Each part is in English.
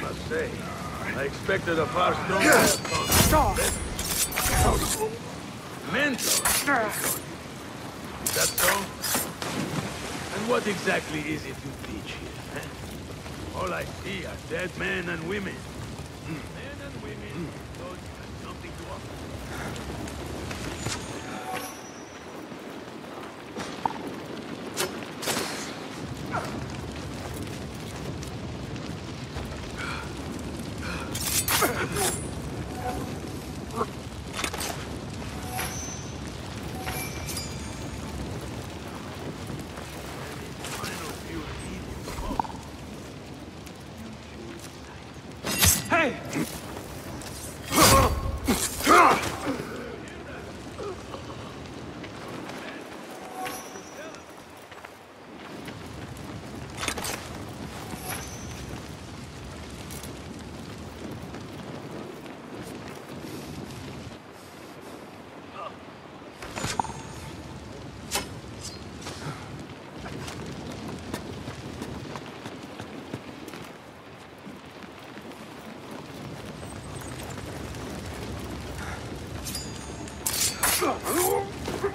must say, I expected a far stronger. Mentor. Is that so? And what exactly is it you teach here, eh? All I see are dead men and women. Men and women, those have something to offer. Final few needs most. Hey! Shukran, Basim. Hey! Tell us what we want to know.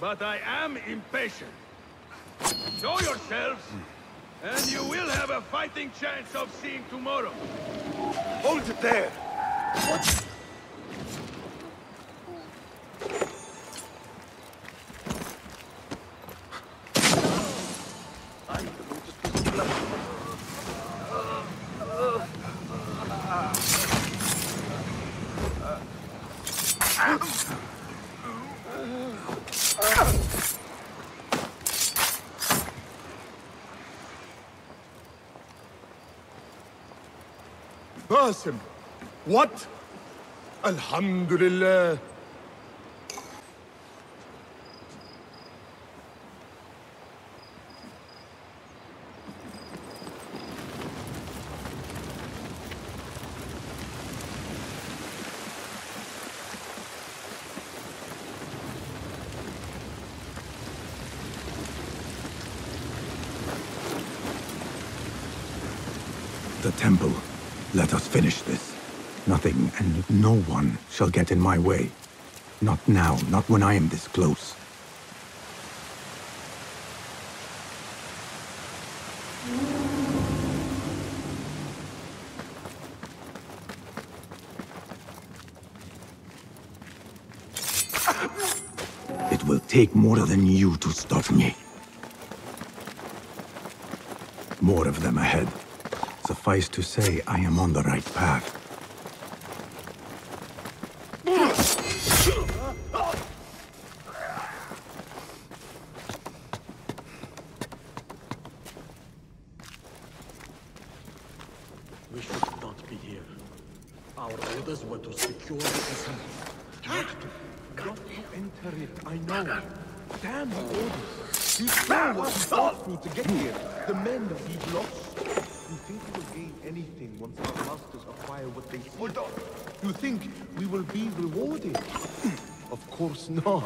but I am impatient. Show yourselves, and you will have a fighting chance of seeing tomorrow. Hold it there! Basim, what? Alhamdulillah. The temple. Let us finish this. Nothing and no one shall get in my way. Not now, not when I am this close. It will take more than you to stop me. More of them ahead. Suffice to say, I am on the right path. We should not be here. Our orders were to secure the assembly. Not to... Not to enter it, I know. Damn the orders. You saw what we fought through to get here. The men that we've lost. You think we will gain anything once our masters acquire what they seek? You think we will be rewarded? Of course not.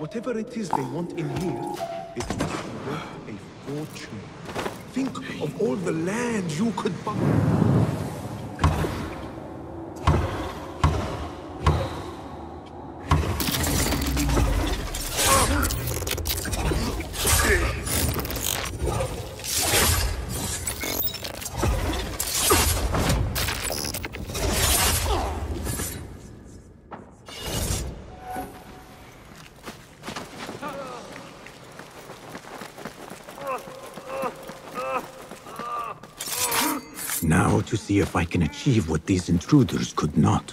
Whatever it is they want in here, it must be worth a fortune. Think of all the land you could buy. To see if I can achieve what these intruders could not.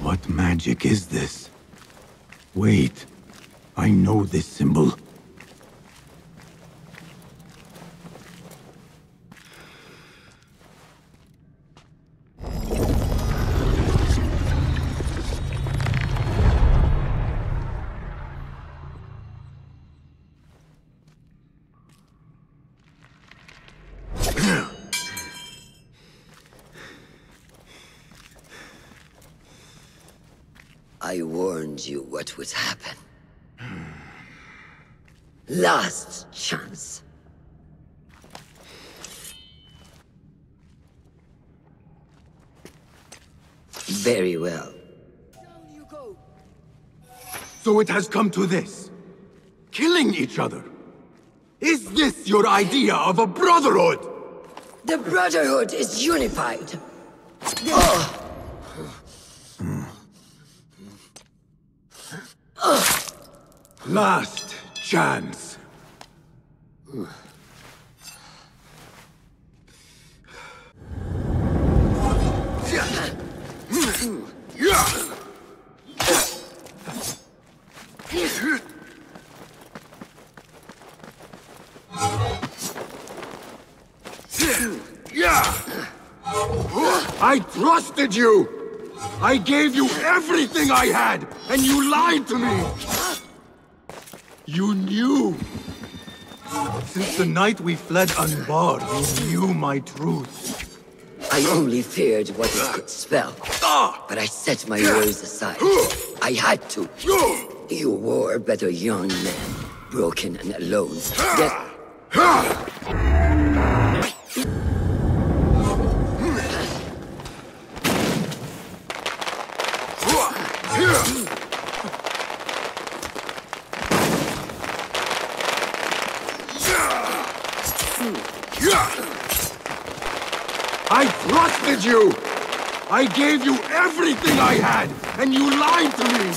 What magic is this? Wait, I know this symbol. I warned you what would happen. Last chance. Very well. So it has come to this. Killing each other. Is this your idea of a brotherhood? The Brotherhood is unified. Oh, Last chance. I trusted you! I gave you everything I had, and you lied to me! You knew! Since the night we fled unbarred, you knew my truth. I only feared what it could spell. But I set my worries aside. I had to. You were a young man, broken and alone. I trusted you! I gave you everything I had, and you lied to me!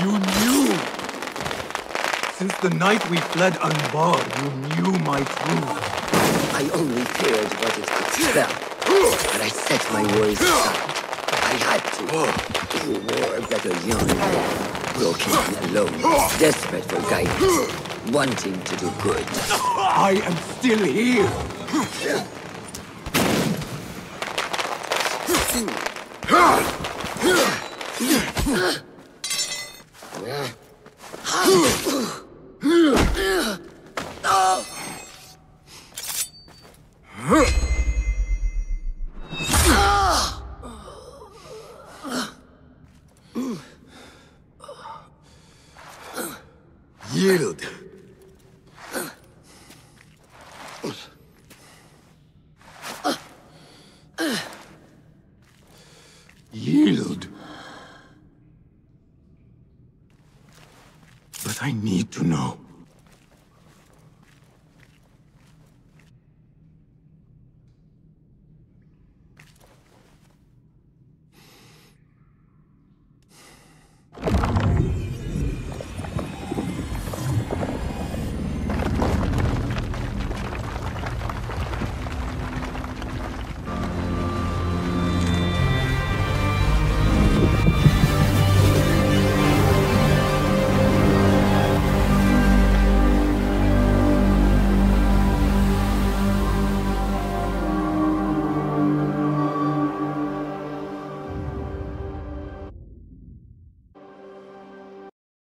You knew! Since the night we fled unbarred, you knew my truth. I only feared what it could spell. But I set my worries aside. I had to. You were a young man, broken and alone, desperate for guidance, wanting to do good. I am still here! Yield!